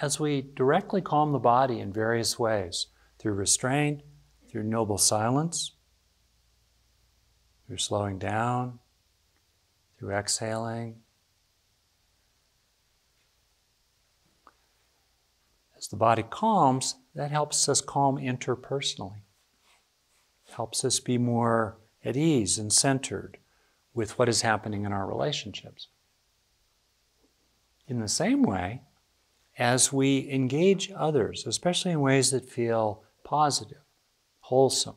as we directly calm the body in various ways through restraint, through noble silence, through slowing down, through exhaling. As the body calms, that helps us calm interpersonally, helps us be more at ease and centered with what is happening in our relationships. In the same way, as we engage others, especially in ways that feel positive, wholesome,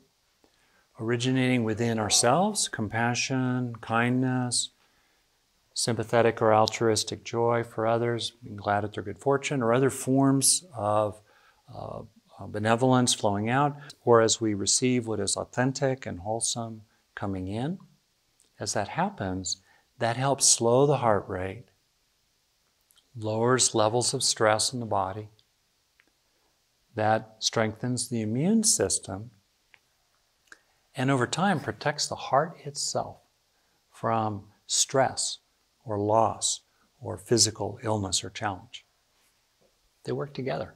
originating within ourselves, compassion, kindness, sympathetic or altruistic joy for others, being glad at their good fortune, or other forms of uh, benevolence flowing out, or as we receive what is authentic and wholesome coming in. As that happens, that helps slow the heart rate, lowers levels of stress in the body. That strengthens the immune system and over time protects the heart itself from stress or loss or physical illness or challenge. They work together.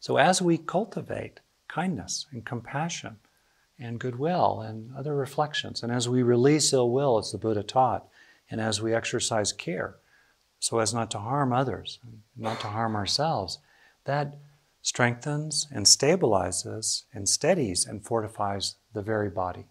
So as we cultivate kindness and compassion and goodwill and other reflections, and as we release ill will, as the Buddha taught, and as we exercise care so as not to harm others, not to harm ourselves, that strengthens and stabilizes and steadies and fortifies the very body.